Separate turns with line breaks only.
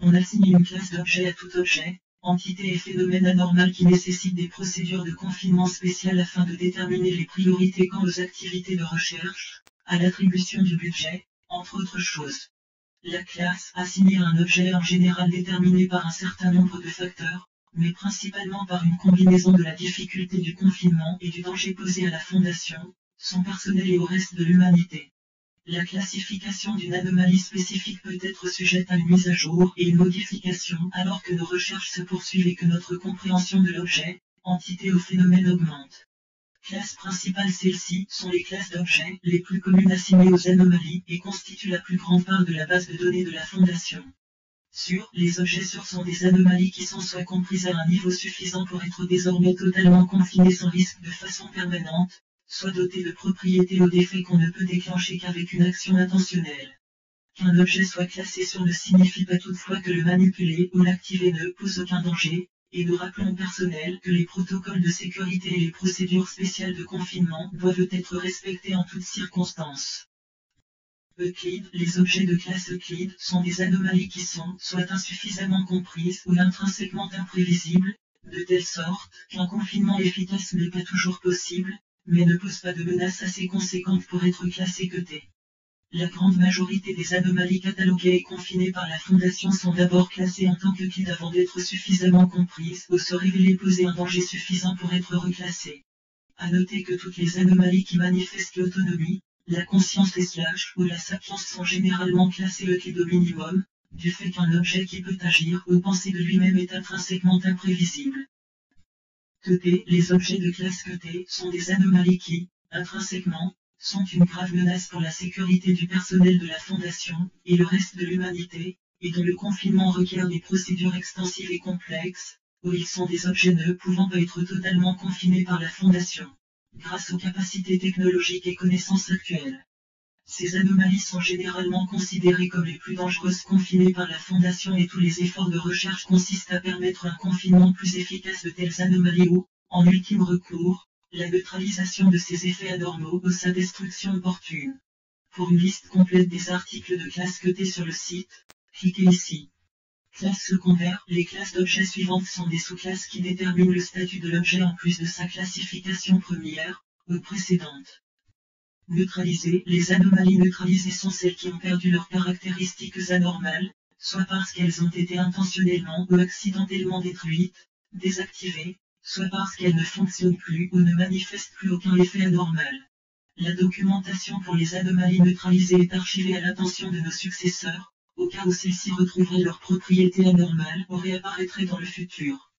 On assigne une classe d'objet à tout objet, entité et phénomène anormal qui nécessite des procédures de confinement spéciales afin de déterminer les priorités quant aux activités de recherche, à l'attribution du budget, entre autres choses. La classe assignée à un objet en général déterminée par un certain nombre de facteurs, mais principalement par une combinaison de la difficulté du confinement et du danger posé à la Fondation, son personnel et au reste de l'humanité. La classification d'une anomalie spécifique peut être sujette à une mise à jour et une modification alors que nos recherches se poursuivent et que notre compréhension de l'objet, entité ou phénomène augmente. Classes principales Celles-ci sont les classes d'objets les plus communes assignées aux anomalies et constituent la plus grande part de la base de données de la Fondation. Sur les objets sur sont des anomalies qui sont soit comprises à un niveau suffisant pour être désormais totalement confinées sans risque de façon permanente, soit doté de propriétés ou d'effets qu'on ne peut déclencher qu'avec une action intentionnelle. Qu'un objet soit classé sur ne signifie pas toutefois que le manipuler ou l'activer ne pose aucun danger, et nous rappelons au personnel que les protocoles de sécurité et les procédures spéciales de confinement doivent être respectés en toutes circonstances. Euclide, les objets de classe Euclide sont des anomalies qui sont soit insuffisamment comprises ou intrinsèquement imprévisibles, de telle sorte qu'un confinement efficace n'est pas toujours possible, mais ne pose pas de menace assez conséquente pour être classé que T. La grande majorité des anomalies cataloguées et confinées par la Fondation sont d'abord classées en tant que guide avant d'être suffisamment comprises ou se révéler poser un danger suffisant pour être reclassées. À noter que toutes les anomalies qui manifestent l'autonomie, la conscience et slash ou la sapience sont généralement classées Euclide au minimum, du fait qu'un objet qui peut agir ou penser de lui-même est intrinsèquement imprévisible. Les objets de classe T sont des anomalies qui, intrinsèquement, sont une grave menace pour la sécurité du personnel de la Fondation, et le reste de l'humanité, et dont le confinement requiert des procédures extensives et complexes, où ils sont des objets ne pouvant pas être totalement confinés par la Fondation, grâce aux capacités technologiques et connaissances actuelles. Ces anomalies sont généralement considérées comme les plus dangereuses confinées par la Fondation et tous les efforts de recherche consistent à permettre un confinement plus efficace de telles anomalies ou, en ultime recours, la neutralisation de ces effets anormaux ou sa destruction opportune. Pour une liste complète des articles de classe cotée sur le site, cliquez ici. Classe secondaire, les classes d'objets suivantes sont des sous-classes qui déterminent le statut de l'objet en plus de sa classification première, ou précédente. Neutraliser, les anomalies neutralisées sont celles qui ont perdu leurs caractéristiques anormales, soit parce qu'elles ont été intentionnellement ou accidentellement détruites, désactivées, soit parce qu'elles ne fonctionnent plus ou ne manifestent plus aucun effet anormal. La documentation pour les anomalies neutralisées est archivée à l'attention de nos successeurs, au cas où celles-ci retrouveraient leurs propriétés anormales ou réapparaîtraient dans le futur.